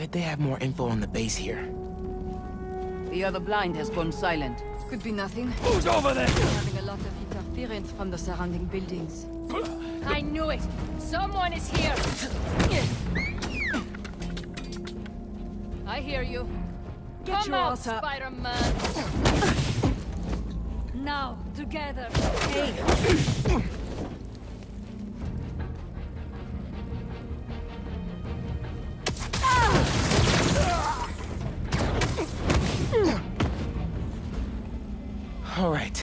Bet they have more info on the base here. The other blind has gone silent. Could be nothing. Who's over there? We're Having a lot of interference from the surrounding buildings. I knew it! Someone is here! I hear you. Get Come your out, ass up. Spider-Man! now, together! Hey, All right.